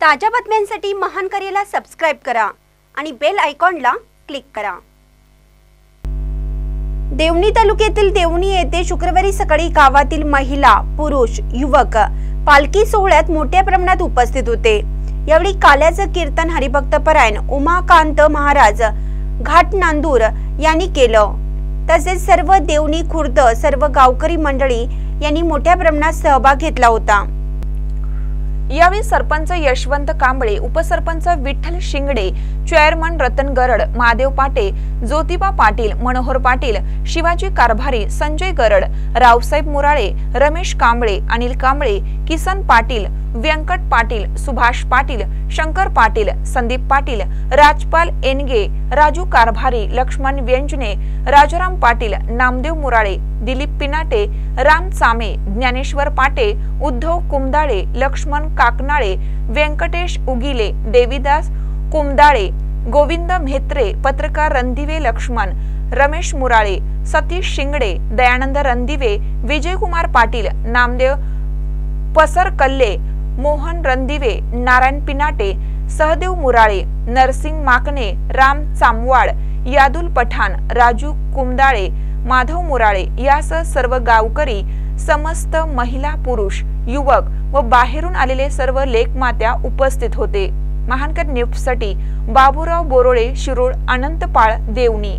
ताज्या बातम्यांसाठी महान करेला सबस्क्राईब करा आणि बेल आयकॉनला क्लिक करा. देवणी तालुक्यातील देवणी येथे शुक्रवारी सकाळी गावातील महिला पुरुष युवक पालखी सोहळ्यात मोठ्या प्रमाणात उपस्थित होते. यावेळी काल्याचं कीर्तन हरिभक्त परायण उमाकांत महाराज घाट नांदूर यांनी केलं. तसेच सर्व देवणी खुर्द सर्व गावकरी मंडळी यांनी मोठ्या प्रमाणात सहभाग घेतला होता. यावेळी सरपंच यशवंत कांबळे उपसरपंच विठ्ठल शिंगडे चेअरमन रतन गरड महादेव पाटे ज्योतिबा पाटील मनोहर पाटील शिवाजी कारभारी संजय गरड रावसाहेब मुराळे रमेश कांबळे अनिल कांबळे किसन पाटील व्यंकट पाटील सुभाष पाटील शंकर पाटील संदीप पाटील राजपाल एनगे राजू कारभारी लक्ष्मण व्यंजने राजाराम पाटील नामदेव मुराळे दिलीप पिनाटे राम चामे ज्ञानेश्वर पाटे उद्धव कुमदाळे लक्ष्मण काकनाळे व्यंकटेश उगिले देवीदास कुमदाळे गोविंद म्हेत्रे पत्रकार रणदिवे लक्ष्मण रमेश मुराळे सतीश शिंगडे दयानंद रणदिवे विजयकुमार पाटील नामदेव पसरकल्ले मोहन रणदिवे नारायण पिनाटे सहदेव मुराळे नरसिंग माकणे राम चामवाड यादुल पठाण राजू कुमदाळे माधव मुराळे यासह सर्व गावकरी समस्त महिला पुरुष युवक व बाहेरून आलेले सर्व लेखमात्या उपस्थित होते. महानकर न्यूजसाठी बाबूराव बोरोळे शिरोळ अनंतपाळ देवणी.